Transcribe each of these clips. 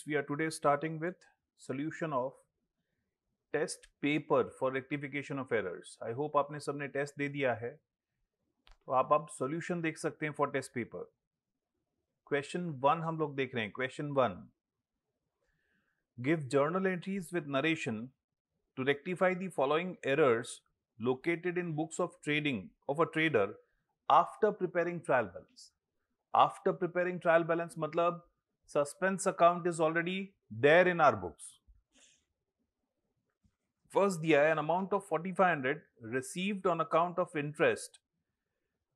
students we are today starting with solution of test paper for rectification of errors I hope आपने सबने test दे दिया है तो आप अब सॉल्यूशन देख सकते हैं for test paper question one हम लोग देख रहे हैं question one give journal entries with narration to rectify the following errors located in books of trading of a trader after preparing trial balance after preparing trial balance मतलब suspense account is already there in our books. First year, an amount of 4500 received on account of interest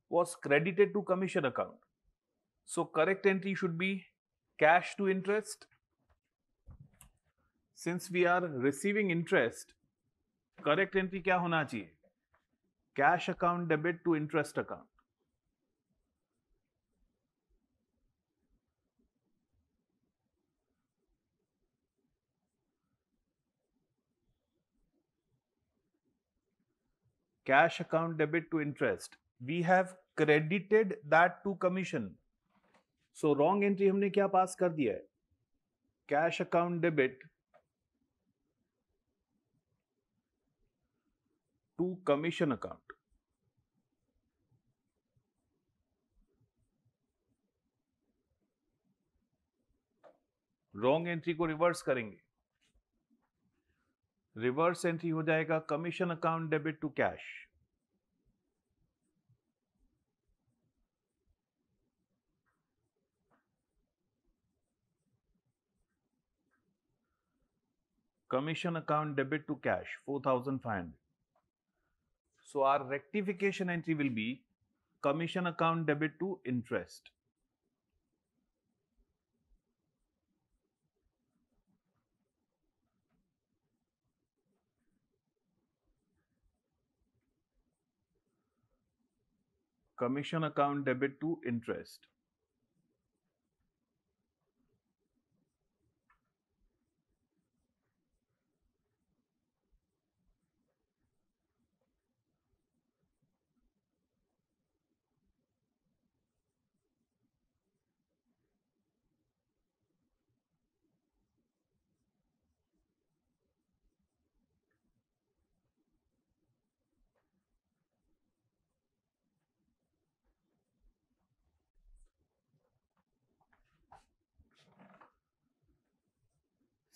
was credited to commission account. So, correct entry should be cash to interest. Since we are receiving interest, correct entry kya hona chahiye? Cash account debit to interest account. cash account debit to interest we have credited that to commission so wrong entry humne kya pass kar diya hai cash account debit to commission account wrong entry को reverse करेंगे reverse entry हो जाएगा commission account debit to cash commission account debit to cash four thousand five hundred so our rectification entry will be commission account debit to interest commission account debit to interest.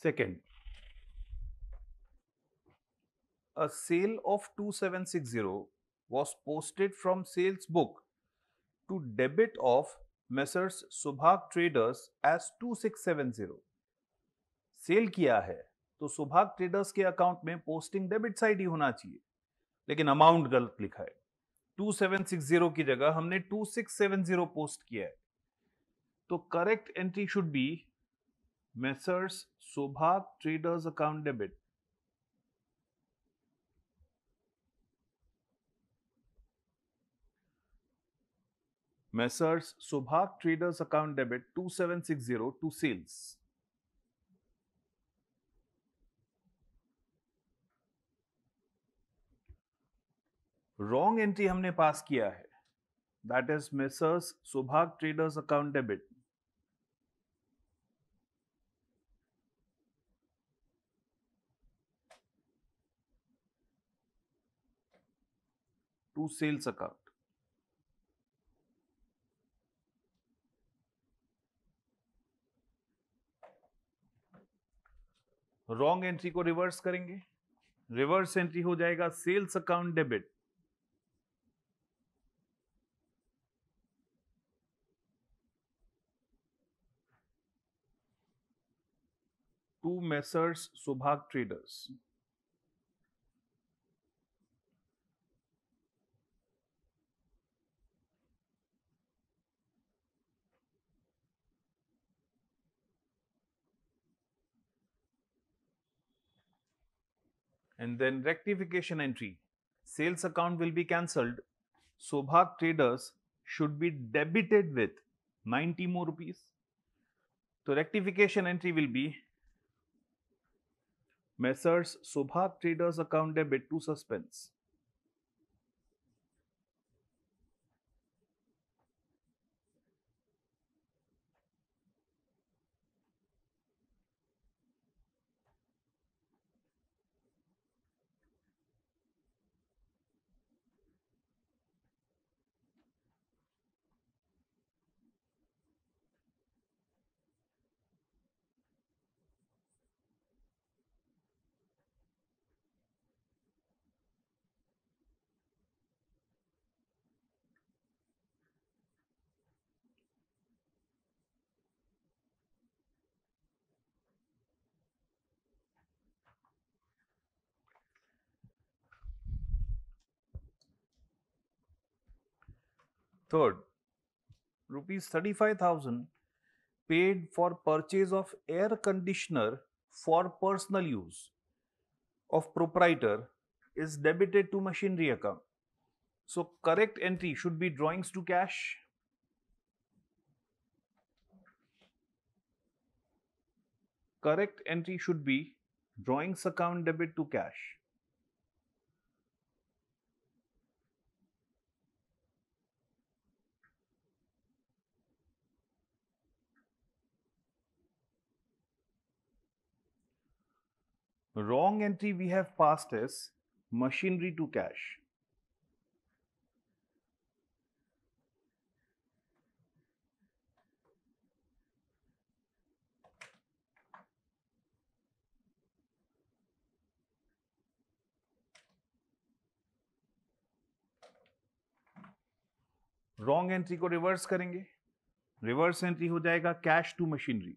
Second, a sale of 2760 was posted from sales book to debit of Messrs. Subhag Traders as 2670. Sale किया है तो Subhag traders के account में posting debit side ही होना चाहिए लेकिन amount गलत लिखा है 2760 की जगह हमने 2670 पोस्ट किया है तो correct entry should be Messrs. Subha Traders Account Debit. Messrs. Subhak Traders Account Debit 2760 to sales. Wrong entry हमने पास किया है that is Messrs Subhag traders account debit to sales account wrong entry को reverse करेंगे reverse entry हो जाएगा sales account debit to Messrs Subhag traders and then rectification entry. Sales account will be cancelled. Sobhag traders should be debited with 90 more rupees. So, rectification entry will be Messrs. Sobhag traders account debit to suspense. Third, rupees 35,000 paid for purchase of air conditioner for personal use of proprietor is debited to machinery account. So correct entry should be drawings to cash. Correct entry should be drawings account debit to cash. wrong entry we have passed is machinery to cash. Wrong entry को reverse करेंगे reverse entry हो जाएगा cash to machinery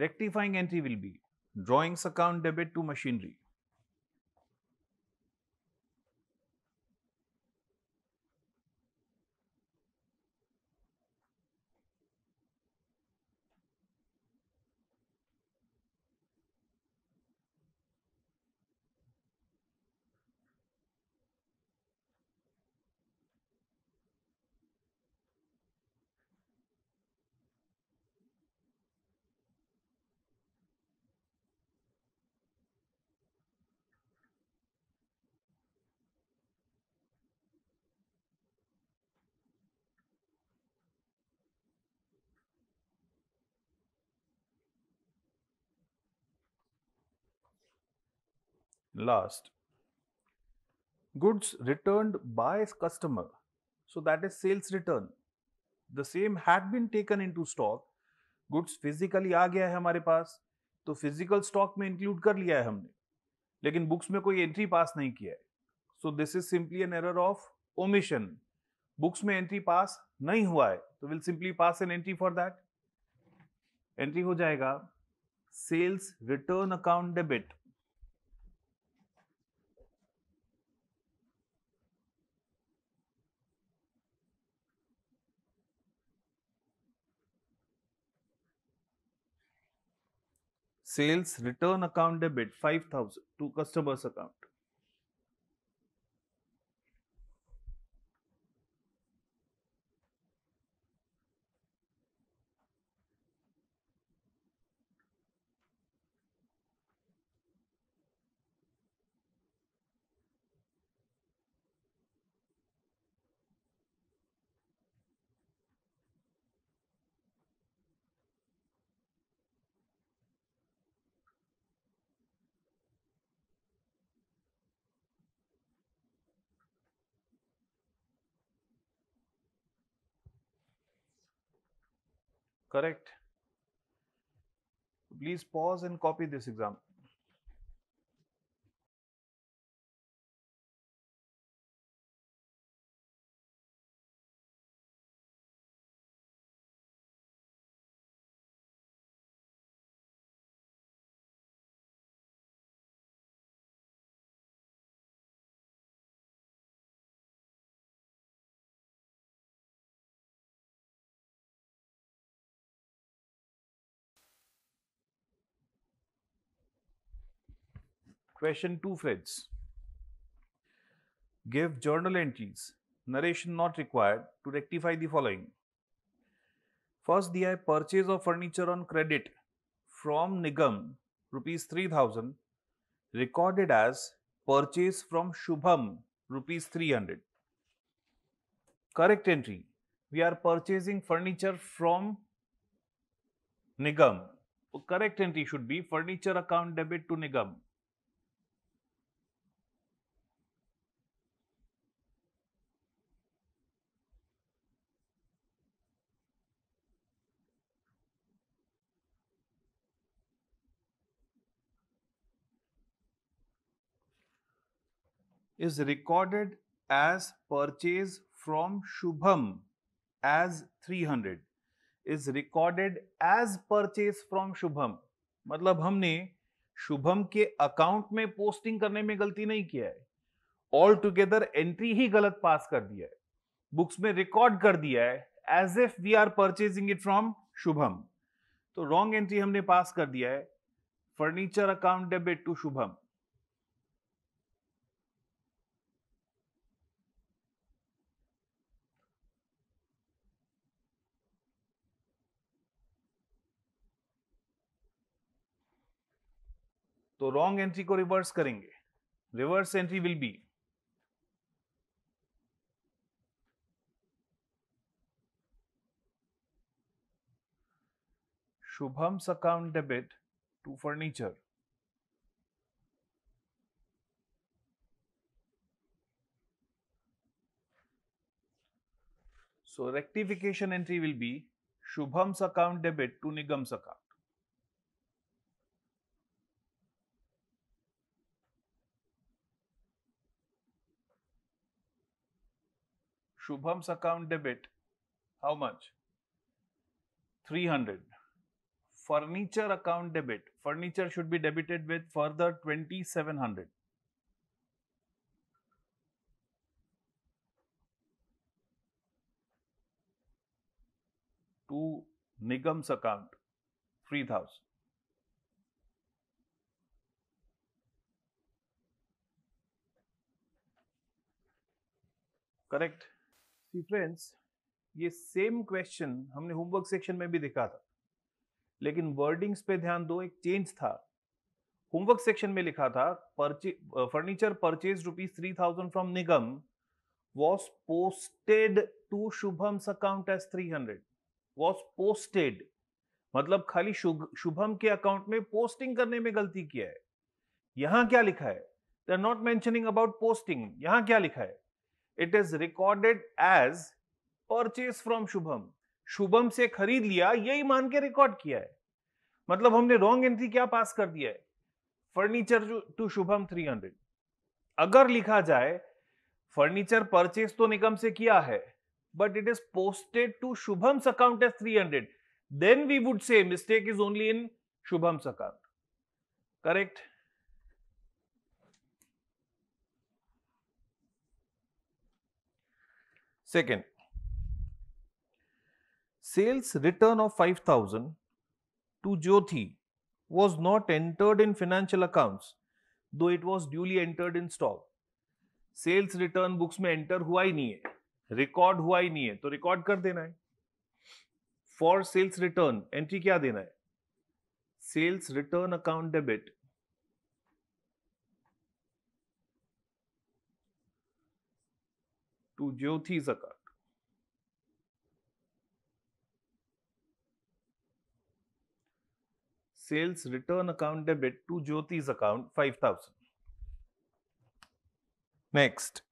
Rectifying entry will be drawings account debit to machinery. Last, goods returned by customer. So that is sales return. The same had been taken into stock. Goods physically आ गया है हमारे पास तो physical stock में include कर लिया है हमने लेकिन बुक्स में कोई एंट्री पास नहीं किया है so this is simply an error of omission books में एंट्री पास नहीं हुआ है तो will simply pass an entry for that entry हो जाएगा sales return account debit sales return account debit 5000 to customers account correct. Please pause and copy this example. Question 2 Friends. Give journal entries, narration not required, to rectify the following. First DI purchase of furniture on credit from Nigam rupees 3000 recorded as purchase from Shubham rupees 300. Correct entry. We are purchasing furniture from Nigam. Correct entry should be furniture account debit to Nigam. is recorded as purchase from Shubham as 300 is recorded as purchase from Shubham मतलब हमने शुभम के account में posting करने में गलती नहीं किया है ऑल टुगेदर एंट्री ही गलत पास कर दिया है बुक्स में रिकॉर्ड कर दिया है as if we are purchasing it from Shubham तो रॉन्ग एंट्री हमने पास कर दिया है furniture account debit to Shubham तो रॉन्ग एंट्री को रिवर्स करेंगे reverse entry will be Shubham's account debit to furniture so rectification entry will be Shubham's account debit to Nigam account Shubham's account debit, how much? 300. Furniture account debit, furniture should be debited with further 2700. To Nigam's account, 3000. Correct? See friends ये same question हमने homework section में भी देखा था लेकिन wordings पे ध्यान दो एक चेंज था होमवर्क सेक्शन में लिखा था furniture purchase rupees three thousand from Nigam was posted to Shubham's account as three hundred was posted मतलब खाली शुभम के अकाउंट में पोस्टिंग करने में गलती किया है यहां क्या लिखा है नॉट मेंशनिंग अबाउट पोस्टिंग यहां क्या लिखा है it is recorded as purchase from Shubham Shubham से खरीद लिया यही मान के रिकॉर्ड किया है मतलब हमने रॉन्ग एंट्री क्या पास कर दिया है फर्नीचर टू शुभम 300 अगर लिखा जाए फर्नीचर परचेज तो निगम से किया है but it is posted to Shubham's account as 300 then we would say mistake is only in Shubham account correct Second, sales return of 5000 to Jyoti was not entered in financial accounts though it was duly entered in stock. Sales return books में enter हुआ ही नहीं है record हुआ ही नहीं है तो रिकॉर्ड कर देना है फॉर सेल्स रिटर्न एंट्री क्या देना है sales return account debit to Jyoti Zakat. Sales return account debit to Jyoti's account 5000. Next.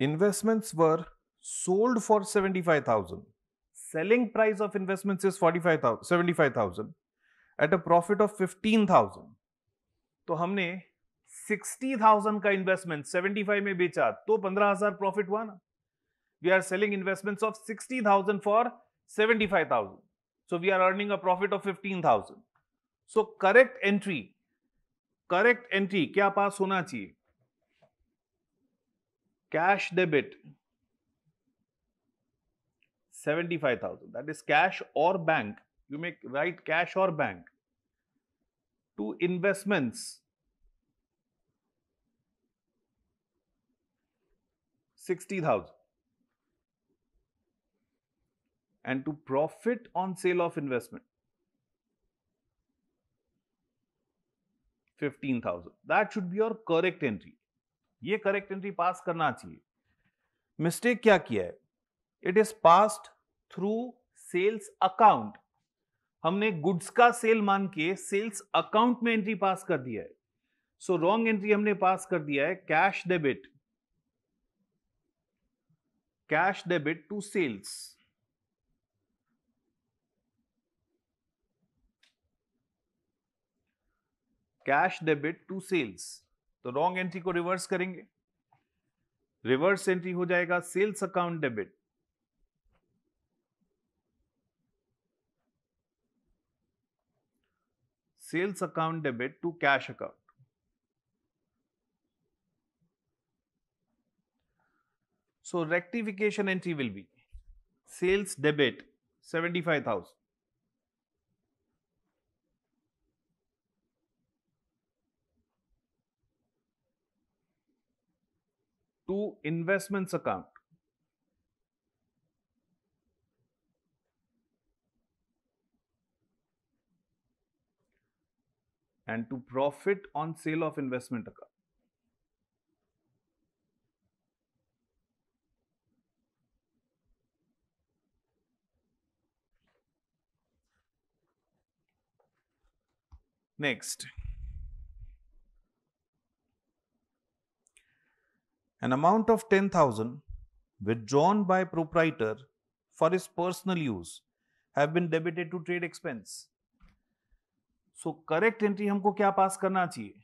Investments were sold for 75,000. Selling price of investments is 45,000 75,000 at a profit of 15,000. तो हमने sixty thousand का investment seventy five में बेचा तो पंद्रह हजार profit हुआ ना we are selling investment of sixty thousand for seventy five thousand so we are earning a profit of fifteen thousand so correct entry correct entry क्या pass होना चाहिए cash debit seventy five thousand that is cash और bank you make right cash और bank to investments and to profit on sale of investment fifteen thousand that should be your correct entry ये correct entry pass करना चाहिए mistake क्या किया है it is passed through sales account हमने goods का sale मान के सेल्स अकाउंट में एंट्री पास कर दिया है सो रॉन्ग एंट्री हमने पास कर दिया है cash debit cash debit to sales cash debit to sales तो रॉन्ग एंट्री को रिवर्स करेंगे रिवर्स एंट्री हो जाएगा sales account debit sales account debit to cash account So, rectification entry will be sales debit 75,000. to investments account. and to profit on sale of investment account. Next. An amount of 10,000 withdrawn by proprietor for his personal use have been debited to trade expense. So, correct entry humko kya pass karna chahiye?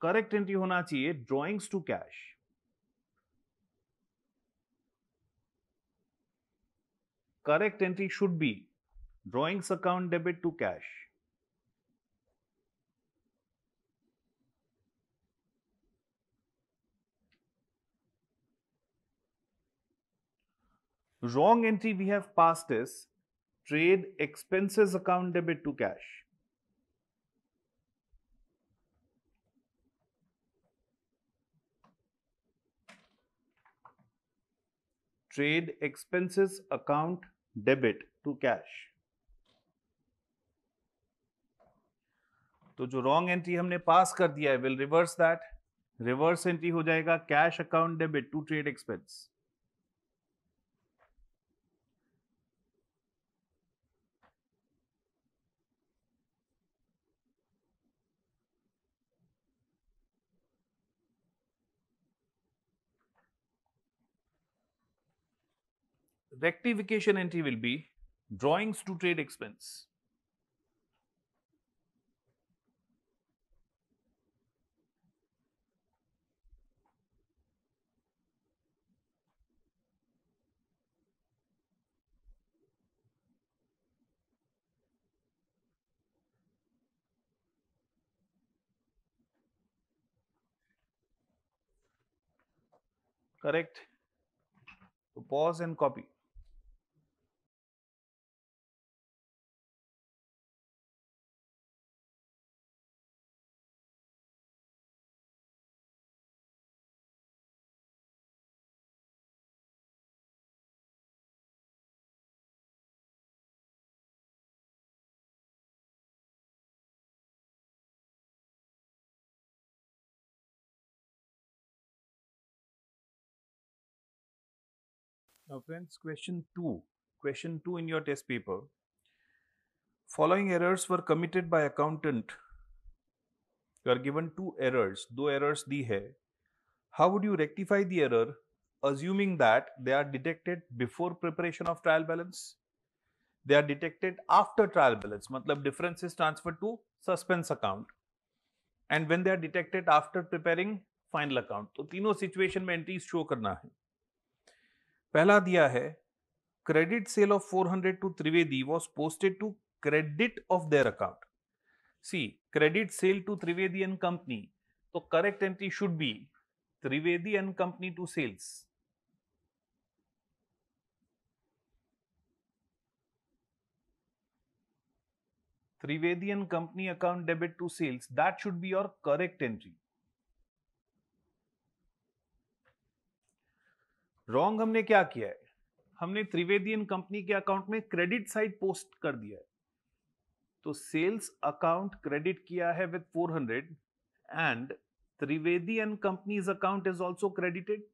Correct entry hona chahiye drawings to cash. Correct entry should be drawings account debit to cash wrong entry we have passed is trade expenses account debit to cash. Trade expenses account debit to cash. तो जो wrong entry हमने pass कर दिया है will reverse that reverse entry हो जाएगा cash account debit to trade expense rectification entry will be drawings to trade expense. correct. So, pause and copy. Now friends, question two. Question two in your test paper. Following errors were committed by accountant. You are given two errors, Two errors di hai. How would you rectify the error assuming that they are detected before preparation of trial balance? They are detected after trial balance. मतलब difference is transferred to suspense account. And when they are detected after preparing final account. तो तीनों situation में entries show करना है. पहला दिया है credit sale of 400 to Trivedi was posted to credit of their account C credit sale to Trivedi and company तो correct entry should be Trivedi and company to sales Trivedi and company account debit to sales that should be your correct entry wrong हमने क्या किया है हमने Trivedi company के account में credit side post कर दिया है तो सेल्स अकाउंट क्रेडिट किया है with 400 and Trivedi and company's account is also credited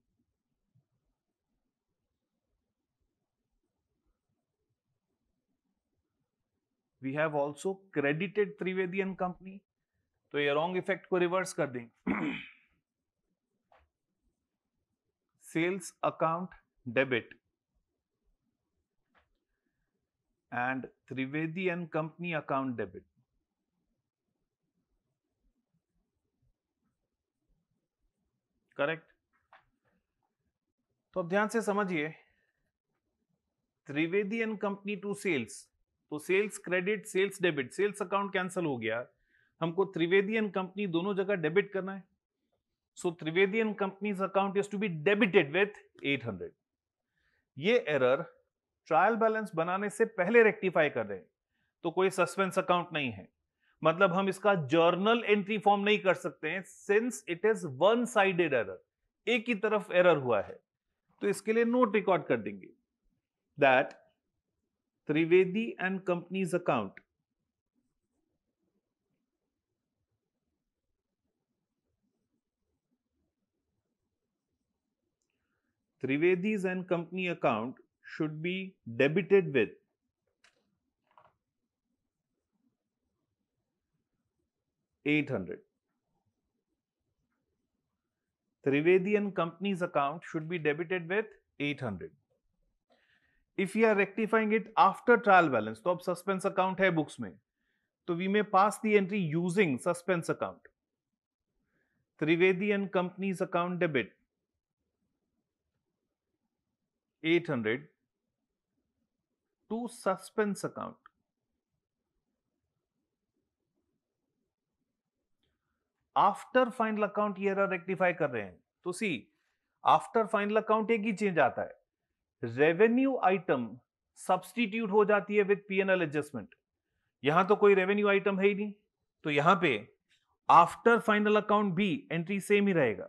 we have also credited Trivedi and company तो ये रॉन्ग इफेक्ट को रिवर्स कर देंगे sales account debit and Trivedi and company account debit. Correct तो अब ध्यान से समझिए Trivedi and company to sales तो sales credit sales debit sales account cancel हो गया हमको त्रिवेदी एंड कंपनी दोनों जगह डेबिट करना है So Trivedi and company's account is to be debited with 800. ये एरर ट्रायल बैलेंस बनाने से पहले रेक्टिफाई कर रहे हैं तो कोई सस्पेंस अकाउंट नहीं है मतलब हम इसका जर्नल एंट्री फॉर्म नहीं कर सकते हैं since it is one sided error एक ही तरफ एरर हुआ है तो इसके लिए नोट रिकॉर्ड कर देंगे that Trivedi and company's account Trivedi's and company account should be debited with eight hundred. Trivedi and company's account should be debited with eight hundred. If we are rectifying it after trial balance, तो अब suspense account है books में, तो we may pass the entry using suspense account. Trivedi and company's account debit eight hundred to suspense account after final account ये rectify कर रहे हैं तो सी आफ्टर फाइनल अकाउंट एक ही चेंज आता है रेवेन्यू आइटम सब्सटीट्यूट हो जाती है विद पीएनएल एडजस्टमेंट यहां तो कोई रेवेन्यू आइटम है ही नहीं तो यहां पे आफ्टर फाइनल अकाउंट भी एंट्री सेम ही रहेगा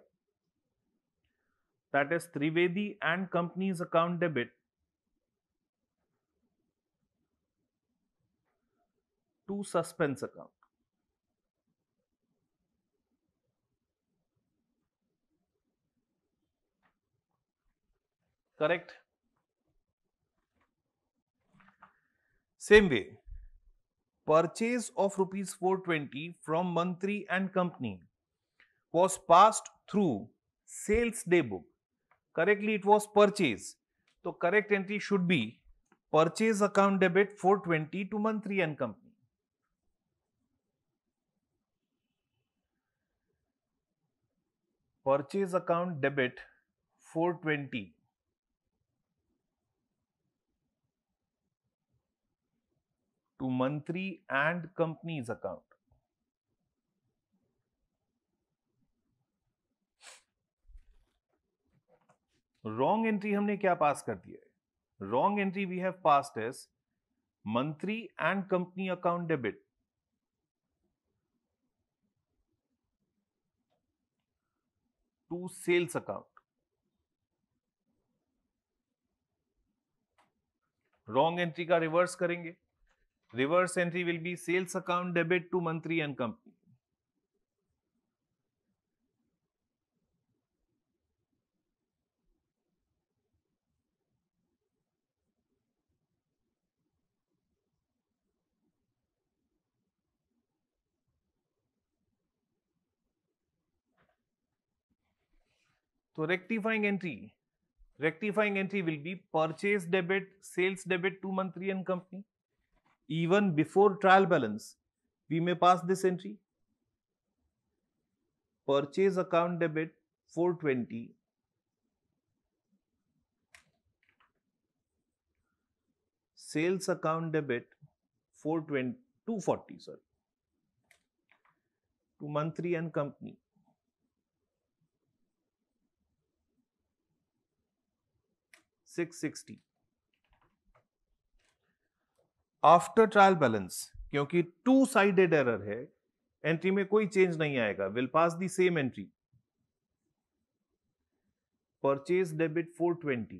that is Trivedi and company's account debit to suspense account. Correct? Same way, purchase of rupees 420 from Mantri and company was passed through sales day book Correctly, it was purchase. So, correct entry should be purchase account debit 420 to Mantri and Company. Purchase account debit 420 to Mantri and Company's account. Wrong entry हमने क्या पास कर दिया है wrong entry we have pass S Mantri and company account debit to sales account wrong entry का reverse करेंगे reverse entry will be sales account debit to Mantri and company So rectifying entry, rectifying entry will be purchase debit, sales debit to Mantri and company. Even before trial balance, we may pass this entry. Purchase account debit 420 sales account debit 420 240 sorry to Mantri and company 660 after trial balance क्योंकि two sided error है entry में कोई change नहीं आएगा will pass the same entry purchase debit 420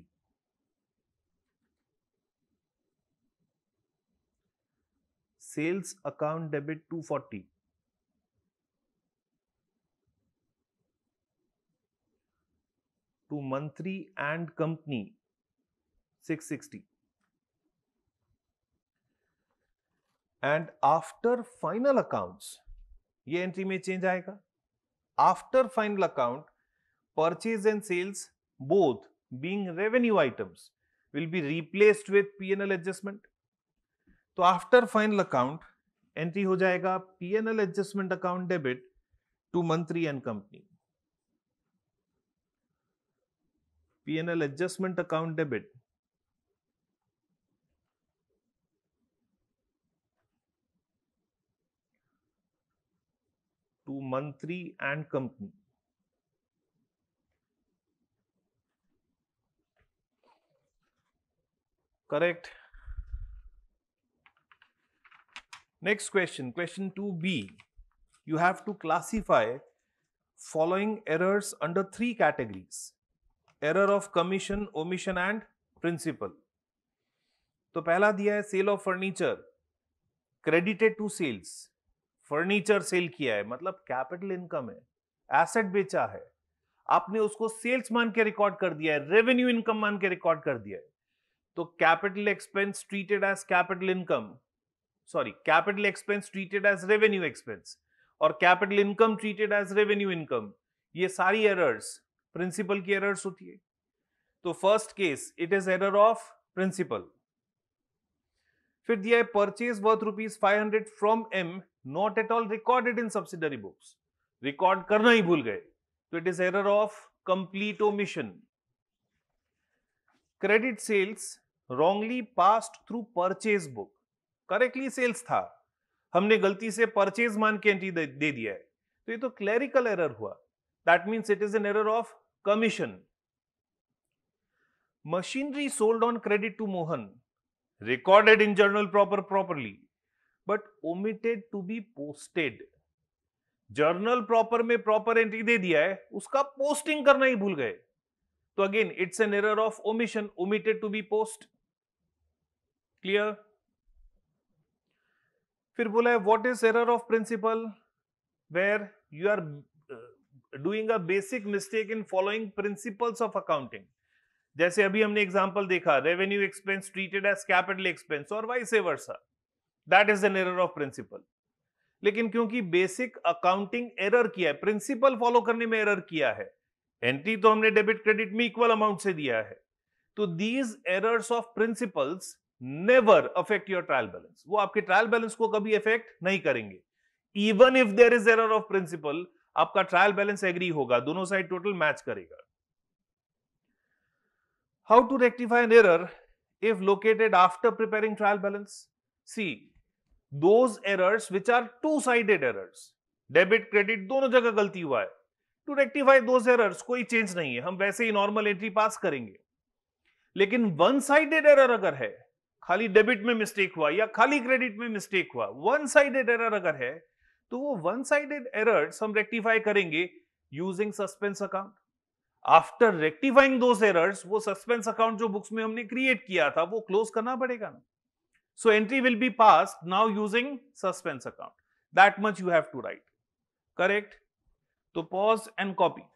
sales account debit 240 to monthly and company 660 and after final accounts ये entry में change आएगा after final account purchase and sales both being revenue items will be replaced with P&L adjustment तो after final account entry हो जाएगा PNL adjustment account debit to Mantri and company PNL adjustment account debit Mantri and company correct next question question two B you have to classify following errors under three categories error of commission omission and principle तो पहला दिया है sale of furniture credited to sales furniture sale किया है मतलब capital income है asset बेचा है आपने उसको सेल्स मान के रिकॉर्ड कर दिया है रेवेन्यू इनकम मान के रिकॉर्ड कर दिया है तो capital expense treated as capital income sorry capital expense treated as revenue expense और capital income treated as revenue income ये सारी एरर्स प्रिंसिपल की एरर्स होती है तो first case it is error of principle फिर दिया है purchase worth rupees five hundred from M not at all recorded in subsidiary books record करना ही भूल गए तो it is error of complete omission credit sales wrongly passed through purchase book correctly sales था हमने गलती से परचेज मान के एंट्री दे दिया है तो ये तो क्लैरिकल एरर हुआ that means it is an error of commission machinery sold on credit to Mohan recorded in journal proper properly but omitted to be posted journal proper में प्रॉपर एंट्री दे दिया है उसका पोस्टिंग करना ही भूल गए तो again it's an error of omission omitted to be post clear फिर बोला है what is error of principle where you are doing a basic mistake in following principles of accounting जैसे अभी हमने एग्जाम्पल देखा revenue expense treated as capital expense और vice versa that is an error of principle लेकिन क्योंकि basic accounting error किया है principle follow करने में एरर किया है एंट्री तो हमने डेबिट क्रेडिट में इक्वल अमाउंट से दिया है तो these errors of principles never affect your trial balance वो आपके ट्रायल बैलेंस को कभी अफेक्ट नहीं करेंगे even if there is error of principle आपका ट्रायल बैलेंस एग्री होगा दोनों साइड टोटल मैच करेगा How to rectify an error if located after preparing trial balance? See, those errors which are two-sided errors, debit, credit दोनों जगह गलती हुआ है. To rectify those errors कोई चेंज नहीं है हम वैसे ही नॉर्मल एंट्री पास करेंगे लेकिन वन साइडेड एरर अगर है खाली डेबिट में मिस्टेक हुआ या खाली क्रेडिट में मिस्टेक हुआ वन साइडेड एरर अगर है तो वो वन साइडेड एरर्स हम रेक्टिफाई करेंगे using suspense account after rectifying दो एरर्स वो सस्पेंस अकाउंट जो बुक्स में हमने क्रिएट किया था वो क्लोज करना पड़ेगा ना so entry will be pass now using suspense account that much you have to write correct तो पॉज एंड कॉपी